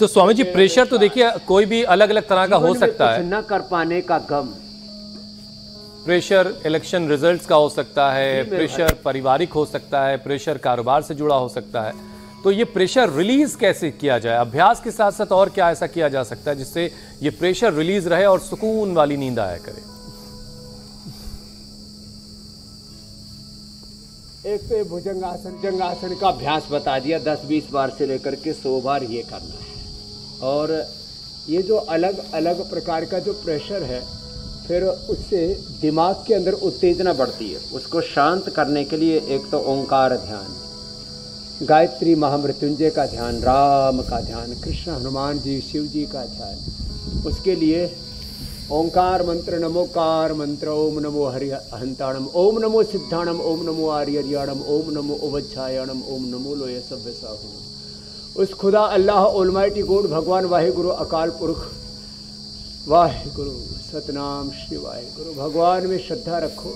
तो स्वामी जी प्रेशर तो देखिए कोई भी अलग अलग तरह का हो सकता है। न कर पाने का गम। प्रेशर इलेक्शन रिजल्ट्स का हो सकता है प्रेशर पारिवारिक हो सकता है प्रेशर कारोबार से जुड़ा हो सकता है। तो ये प्रेशर रिलीज़ कैसे किया जाए? अभ्यास के साथ साथ और क्या ऐसा किया जा सकता है जिससे ये प्रेशर रिलीज़ रहे और सुकून वाली नींद आया करे? एक तो भुजंगासन जंगासन का अभ्यास बता दिया दस बीस बार से लेकर के सौ बार ये करना है। और ये जो अलग अलग प्रकार का जो प्रेशर है, फिर उससे दिमाग के अंदर उत्तेजना बढ़ती है। उसको शांत करने के लिए एक तो ओंकार ध्यान, गायत्री महामृत्युंजय का ध्यान, राम का ध्यान, कृष्ण हनुमान जी, शिव जी का ध्यान, उसके लिए ओंकार मंत्र नमोकार मंत्र, ओम नमो हरि हंताणम ओम नमो सिद्धाणम, ओम नमो आर्यरियाणम, ओम नमो ओवच्छायाणम ओम नमो लोय सभ्य साहु उस खुदा अल्लाह ओलमाइटी गोड भगवान वाहिगुरु अकाल पुरख। वाहिगुरु, सतनाम श्री वाहिगुरु। भगवान में श्रद्धा रखो।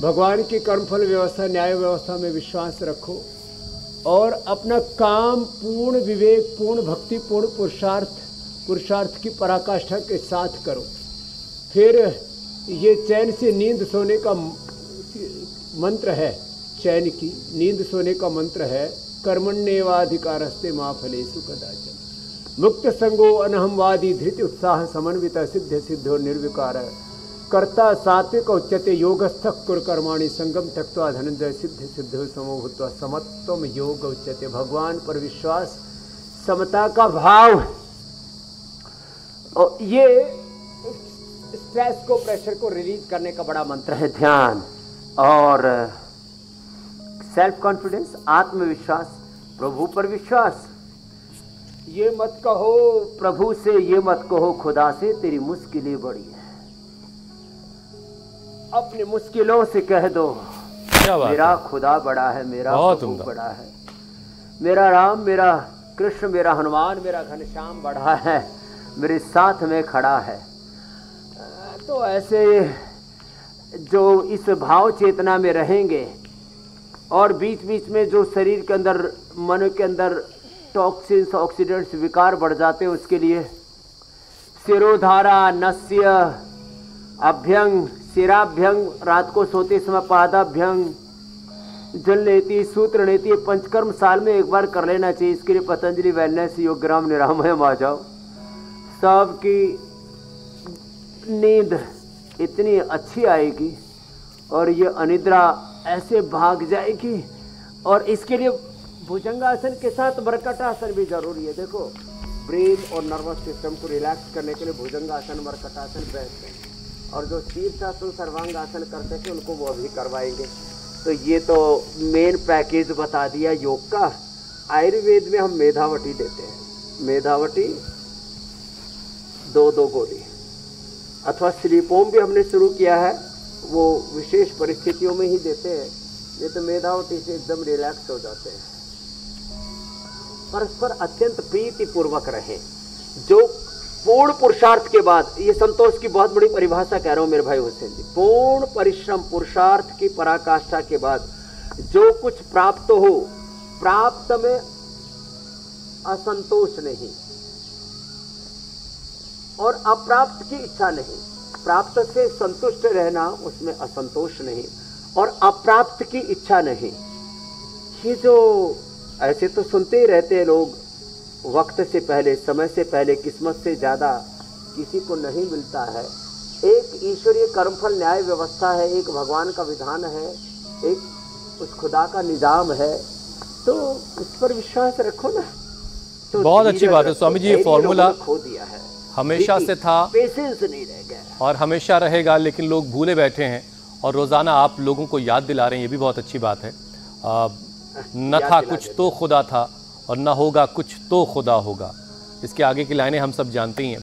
भगवान की कर्मफल व्यवस्था, न्याय व्यवस्था में विश्वास रखो और अपना काम पूर्ण विवेक, पूर्ण भक्ति, पूर्ण पुरुषार्थ पुरुषार्थ की पराकाष्ठा के साथ करो। फिर ये चैन से नींद सोने का मंत्र है, चैन की नींद सोने का मंत्र है कर्मण्यवाधिकारस्ते माँ फलेशु कदाचन मुक्त संगो अनहमवादी धृति उत्साह समन्वित सिद्ध सिद्धो निर्विकार। कर्ता सात्विक उच्यते योगस्थ कुर कर्माणि संगम त्यक्वा धनंजय सिद्ध सिद्ध समो भूतवा समत्वम योग उच्यते भगवान पर विश्वास, समता का भाव और ये स्ट्रेस को प्रेशर को रिलीज़ करने का बड़ा मंत्र है ध्यान। और सेल्फ कॉन्फिडेंस आत्मविश्वास प्रभु पर विश्वास। ये मत कहो प्रभु से ये मत कहो खुदा से तेरी मुश्किलें बड़ी है। अपनी मुश्किलों से कह दो क्या बात मेरा खुदा बड़ा है मेरा प्रभु बड़ा है। मेरा राम मेरा कृष्ण मेरा हनुमान मेरा घनश्याम बड़ा है मेरे साथ में खड़ा है। तो ऐसे जो इस भाव चेतना में रहेंगे और बीच बीच में जो शरीर के अंदर, मन के अंदर टॉक्सिन्स ऑक्सीडेंट्स विकार बढ़ जाते हैं उसके लिए। सिरोधारा, नस्य, अभ्यंग, सिराभ्यंग, रात को सोते समय पादाभ्यंग, जल नीति, सूत्र नीति, ये पंचकर्म साल में एक बार कर लेना चाहिए। इसके लिए पतंजलि वेलनेस योगग्राम निरामय आ जाओ। सबकी नींद इतनी अच्छी आएगी और ये अनिद्रा ऐसे भाग जाएगी और इसके लिए भुजंगासन के साथ मरकटासन भी ज़रूरी है। देखो, ब्रेन और नर्वस सिस्टम को रिलैक्स करने के लिए भुजंगासन मरकटासन बेस्ट है। और जो शीर्षासन सर्वांगासन करते थे उनको वो अभी करवाएँगे। तो ये तो मेन पैकेज बता दिया योग का। आयुर्वेद में हम मेधावटी देते हैं। मेधावटी दो दो गोली। अथवा स्लीपोम भी हमने शुरू किया है। वो विशेष परिस्थितियों में ही देते हैं। ये तो मेधावटी से एकदम रिलैक्स हो जाते हैं। परस्पर अत्यंत प्रीति पूर्वक रहे। जो पूर्ण पुरुषार्थ के बाद, ये संतोष की बहुत बड़ी परिभाषा कह रहा हूँ मेरे भाई हुसैन जी। पूर्ण परिश्रम, पुरुषार्थ की पराकाष्ठा के बाद जो कुछ प्राप्त हो, प्राप्त में असंतोष नहीं। और अप्राप्त की इच्छा नहीं। प्राप्त से संतुष्ट रहना उसमें असंतोष नहीं और अप्राप्त की इच्छा नहीं। ये जो ऐसे तो सुनते ही रहते हैं लोग वक्त से पहले समय से पहले किस्मत से ज़्यादा किसी को नहीं मिलता है। एक ईश्वरीय कर्मफल न्याय व्यवस्था है एक भगवान का विधान है एक उस खुदा का निज़ाम है तो उस पर विश्वास रखो ना। तो बहुत अच्छी बात है, स्वामी जी, ये फॉर्मूला खो दिया है। हमेशा से था पेशेंस नहीं रह गया। और हमेशा रहेगा लेकिन लोग भूले बैठे हैं। और रोज़ाना आप लोगों को याद दिला रहे हैं ये भी बहुत अच्छी बात है। आ, न था कुछ तो खुदा था और न होगा कुछ तो खुदा होगा। इसके आगे की लाइनें हम सब जानते ही हैं।